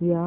किया